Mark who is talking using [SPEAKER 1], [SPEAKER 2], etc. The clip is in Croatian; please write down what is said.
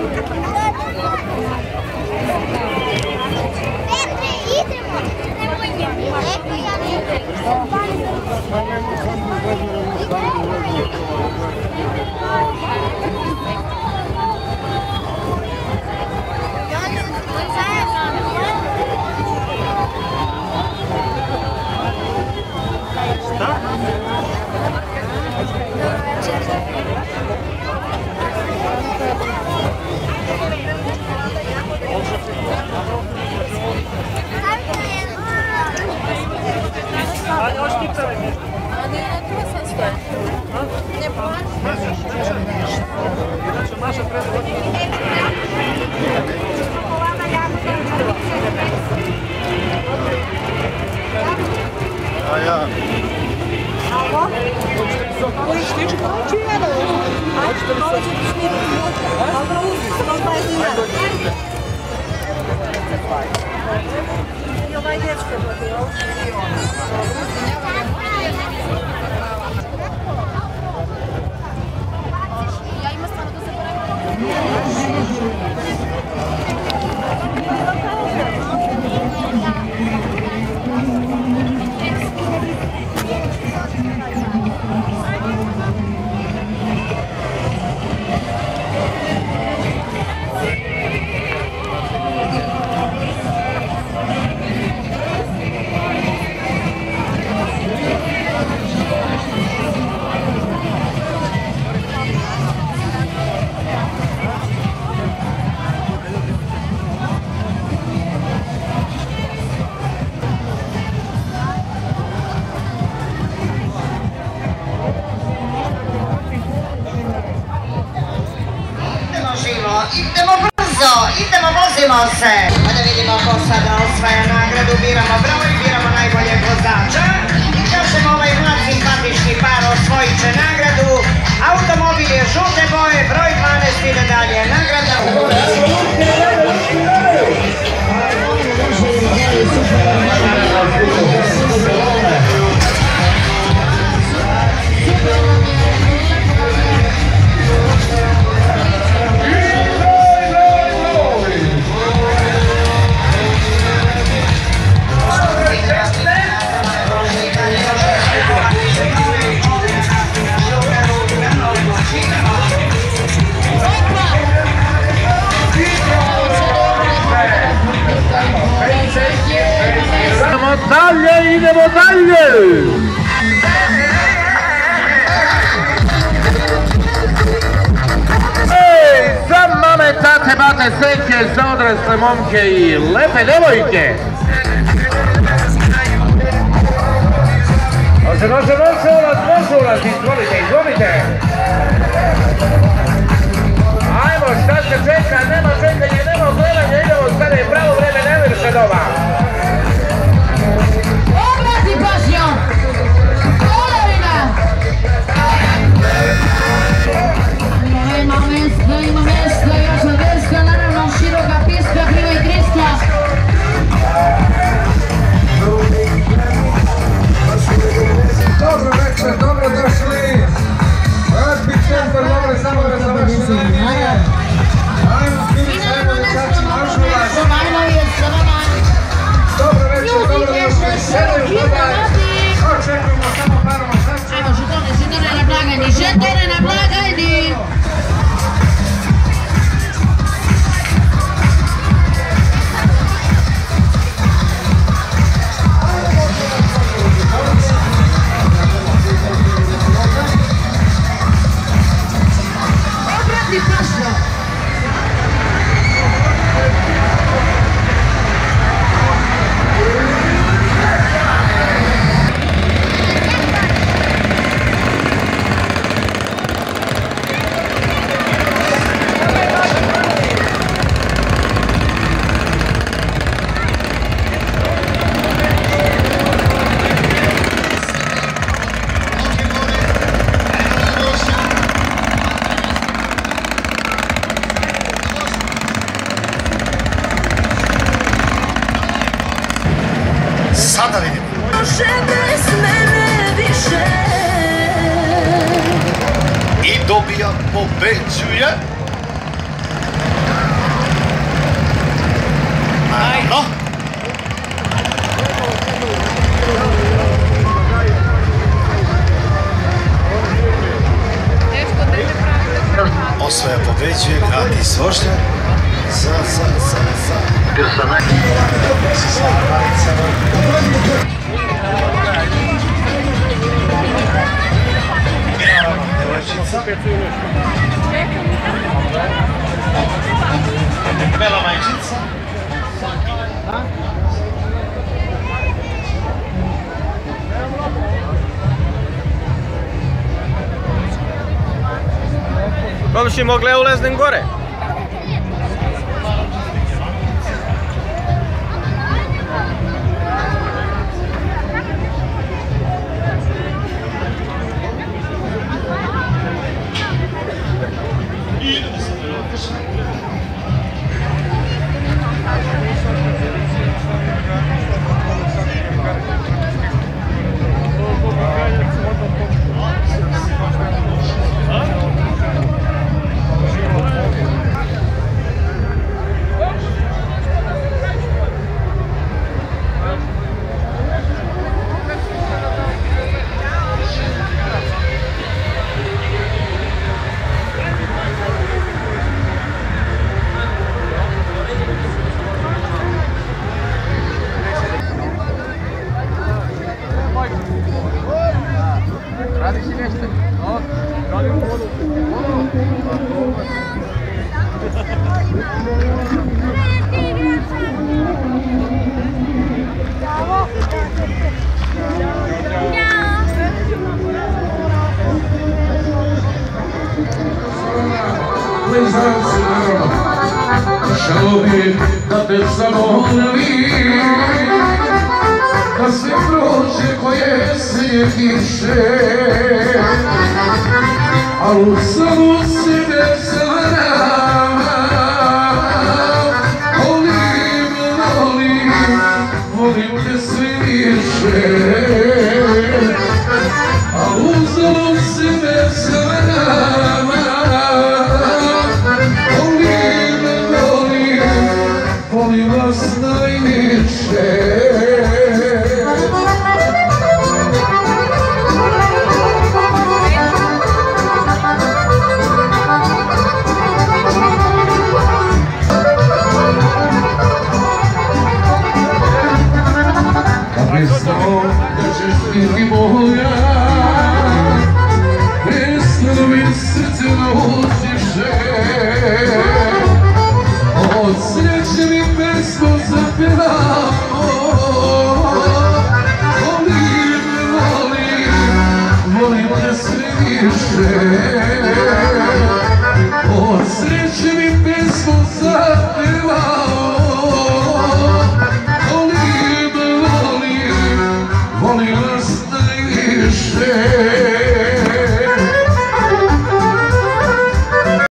[SPEAKER 1] Thank you. Ovaj dječko je bilo, e aí, mostrando você por aqui. Vozimo se. Da vidimo ko sada osvaja nagradu, biramo broj, biramo najboljeg vozača.
[SPEAKER 2] Odrasle momke i lepe devojke! Može, može, može ulaz, može ulaz, izvolite, izvolite! Ajmo, šta se čeka, nema čekanja, nema gledanja, idemo sada je pravo vreme nevrše doba!
[SPEAKER 3] Шардон.
[SPEAKER 4] Sada vidimo.
[SPEAKER 3] Može bez mene više
[SPEAKER 4] I dobija, pobeđuje. Naravno. Osvaja pobeđuje, gradi Sožnja. Za, za, za, za. personaje. Bela majczyca.
[SPEAKER 2] Mam się mogę uleznym górę. festa. Ó, joga o bolo. Please don't Show me the bits of only Da se prođe koje se tiše Al u samo sebe zaram Volim, volim, volim te sve više ljubavi moja Vesno mi srce naučiše Od sreće mi pesmo zapjevamo Volim, volim, volim te sve više. Od sreće mi pesmo zapjevamo